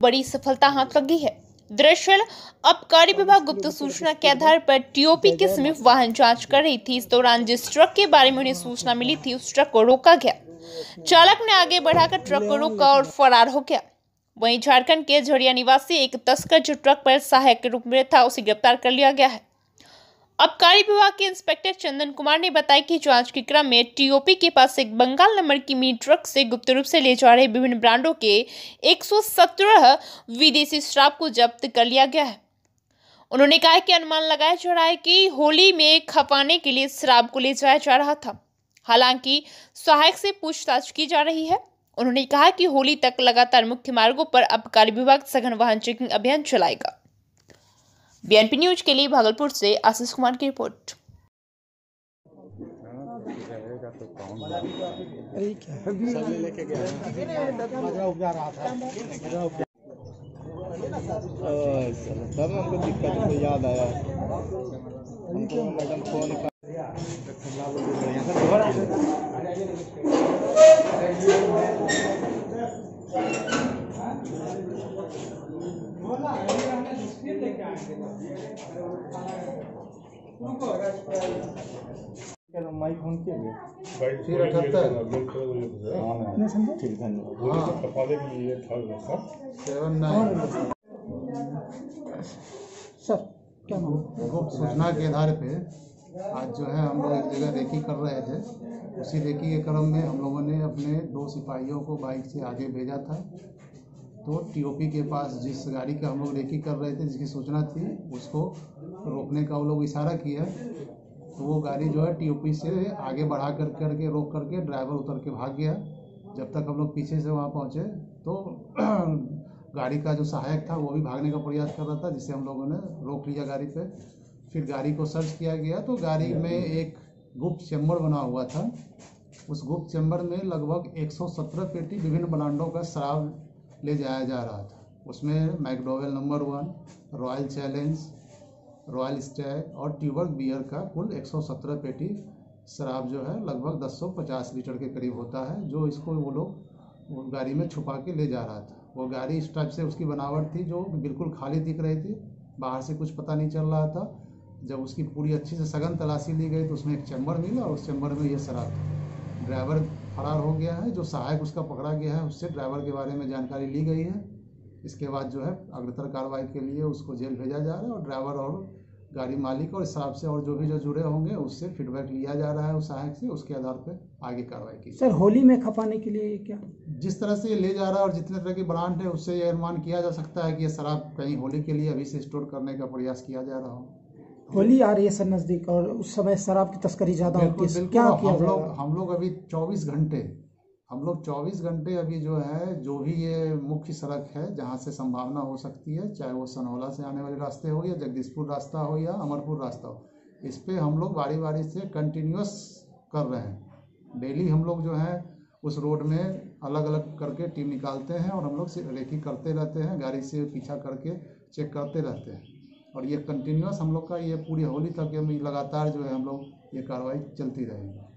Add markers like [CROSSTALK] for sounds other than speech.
बड़ी सफलता हाथ लगी है। दरअसल अबकारी विभाग गुप्त सूचना के आधार पर टीओपी के समीप वाहन जाँच कर रही थी। इस दौरान जिस ट्रक के बारे में उन्हें सूचना मिली थी, उस ट्रक को रोका गया। चालक ने आगे बढ़ाकर ट्रक को रोका और फरार हो गया। वहीं झारखंड के झड़िया निवासी एक तस्कर जो ट्रक पर सहायक के रूप में था, उसे गिरफ़्तार कर लिया गया है। आबकारी विभाग के इंस्पेक्टर चंदन कुमार ने बताया कि जाँच के क्रम में टीओपी के पास एक बंगाल नंबर की मी ट्रक से गुप्त रूप से ले जा रहे विभिन्न ब्रांडों के 117 विदेशी शराब को जब्त कर लिया गया है। उन्होंने कहा कि अनुमान लगाया जा रहा है कि होली में खपाने के लिए शराब को ले जाया जा रहा था। हालाँकि सहायक से पूछताछ की जा रही है। उन्होंने कहा कि होली तक लगातार मुख्य मार्गों पर आबकारी विभाग सघन वाहन चेकिंग अभियान चलाएगा। बीएनपी न्यूज़ के लिए भागलपुर से आशीष कुमार की रिपोर्ट। तब हमको दिक्कत याद आया हमको मैडम फ़ोन माइक लिए फिर अठहत्तर ठीक धन्यवाद सर, क्या नाम सूचना के आधार पे आज जो है हम लोग एक जगह रेकी कर रहे थे। उसी रेकी के क्रम में हम लोगों ने अपने दो सिपाहियों को बाइक से आगे भेजा था। तो टीओपी के पास जिस गाड़ी का हम लोग रेकी कर रहे थे, जिसकी सूचना थी, उसको रोकने का वो लोग इशारा किया। तो वो गाड़ी जो है टीओपी से आगे बढ़ा कर, करके, रोक करके ड्राइवर उतर के भाग गया। जब तक हम लोग पीछे से वहाँ पहुँचे तो [CLEARS THROAT] गाड़ी का जो सहायक था, वो भी भागने का प्रयास कर रहा था, जिससे हम लोगों ने रोक लिया गाड़ी पे। फिर गाड़ी को सर्च किया गया तो गाड़ी में एक गुप्त चैम्बर बना हुआ था। उस गुप्त चैम्बर में लगभग 117 पेटी विभिन्न ब्रांडों का शराब ले जाया जा रहा था। उसमें McDowell number one, royal challenge, royal stag और ट्यूबर्ग बियर का कुल 117 पेटी शराब जो है, लगभग 1050 लीटर के करीब होता है, जो इसको वो लोग गाड़ी में छुपा के ले जा रहा था। वो गाड़ी इस टाइप से उसकी बनावट थी, जो बिल्कुल खाली दिख रही थी, बाहर से कुछ पता नहीं चल रहा था। जब उसकी पूरी अच्छी से सघन तलाशी ली गई तो उसमें एक चैम्बर मिला और उस चैम्बर में ये शराब था। ड्राइवर फरार हो गया है जो सहायक उसका पकड़ा गया है उससे ड्राइवर के बारे में जानकारी ली गई है। इसके बाद जो है अग्रतर कार्रवाई के लिए उसको जेल भेजा जा रहा है और ड्राइवर और गाड़ी मालिक और हिसाब से और जो भी जो जुड़े होंगे उससे फीडबैक लिया जा रहा है उस सहायक से उसके आधार पर आगे कार्रवाई की सर होली में खपाने के लिए क्या? जिस तरह से ये ले जा रहा है और जितने तरह की ब्रांड है उससे ये अनुमान किया जा सकता है कि ये शराब कहीं होली के लिए अभी से स्टोर करने का प्रयास किया जा रहा हो। होली आ रही है सर नज़दीक और उस समय शराब की तस्करी ज़्यादा होती है। क्या किया हम लोग हम लोग अभी 24 घंटे हम लोग 24 घंटे अभी जो है जो भी ये मुख्य सड़क है जहाँ से संभावना हो सकती है चाहे वो सनौला से आने वाले रास्ते हो या जगदीशपुर रास्ता हो या अमरपुर रास्ता हो इस पर हम लोग बारी बारी से कंटिन्यूस कर रहे हैं। डेली हम लोग जो है उस रोड में अलग अलग करके टीम निकालते हैं और हम लोग से रेकी करते रहते हैं गाड़ी से पीछा करके चेक करते रहते हैं। और ये कंटिन्यूस हम लोग का ये पूरी होली तक ये लगातार जो है हम लोग ये कार्रवाई चलती रहेगी।